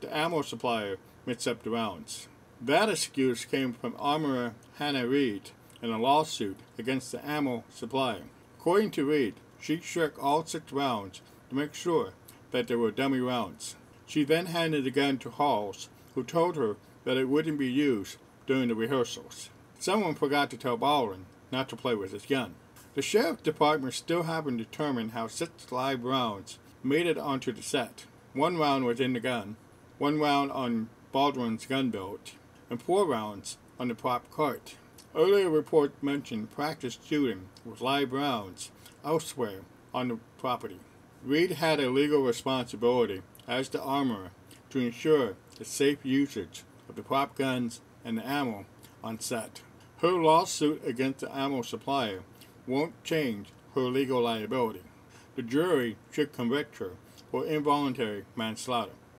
the ammo supplier mixed up the rounds. That excuse came from armorer Hannah Reed in a lawsuit against the ammo supplier. According to Reed, she shook all six rounds to make sure that they were dummy rounds. She then handed the gun to Halls, who told her that it wouldn't be used during the rehearsals. Someone forgot to tell Baldwin not to play with his gun. The sheriff's department still haven't determined how six live rounds made it onto the set. One round was in the gun, one round on Baldwin's gun belt, and four rounds on the prop cart. Earlier reports mentioned practice shooting with live rounds elsewhere on the property. Reed had a legal responsibility as the armorer to ensure the safe usage of the prop guns and the ammo on set. Her lawsuit against the ammo supplier won't change her legal liability. The jury should convict her for involuntary manslaughter.